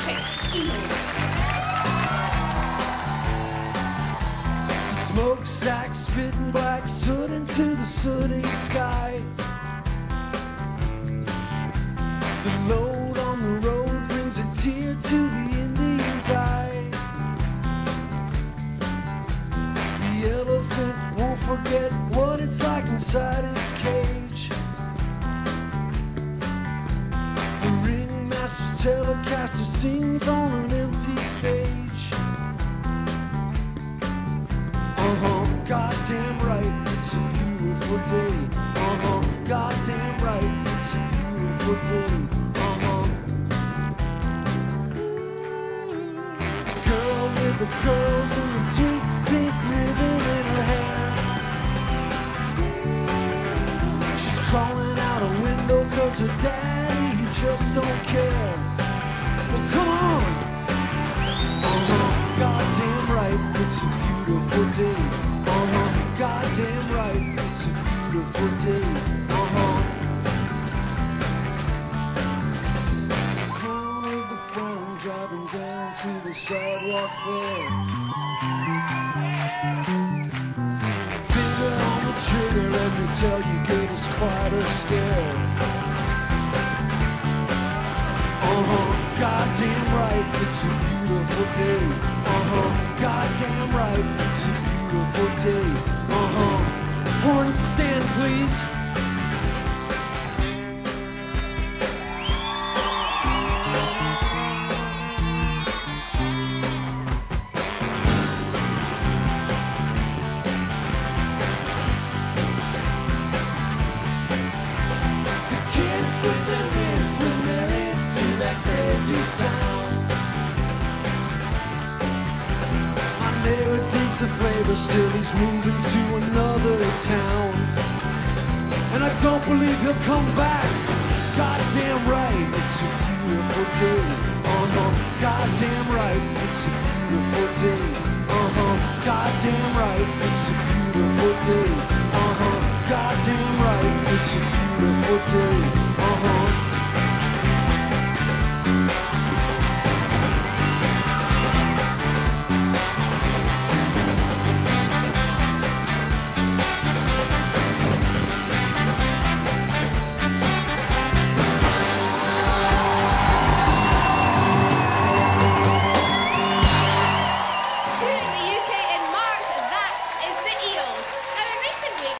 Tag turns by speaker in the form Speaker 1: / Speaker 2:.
Speaker 1: The smokestack spitting black soot into the sooty sky. The load on the road brings a tear to the Indian's eye. The elephant won't forget what it's like inside his cage. Telecaster sings on an empty stage. Uh-huh, goddamn right, it's a beautiful day. Uh-huh, goddamn right, it's a beautiful day. Uh-huh. Girl with the curls and the sweet pink ribbon in her hair. She's crawling out a window cause her he just don't care. Well, come on! Uh-huh, goddamn right, it's a beautiful day. Uh-huh, goddamn right, it's a beautiful day. Uh-huh. With the frown driving down to the sidewalk fair. Finger on the trigger, let me tell you, gave us quite a scare. Uh-huh, goddamn right, it's a beautiful day. Uh-huh, goddamn right, it's a beautiful day. Uh-huh, horn stand, please. My neighbor digs the flavor, still he's moving to another town. And I don't believe he'll come back. Goddamn right, it's a beautiful day. Uh-huh, goddamn right, it's a beautiful day. Uh-huh, goddamn right, it's a beautiful day. Uh-huh, goddamn right, it's a beautiful day.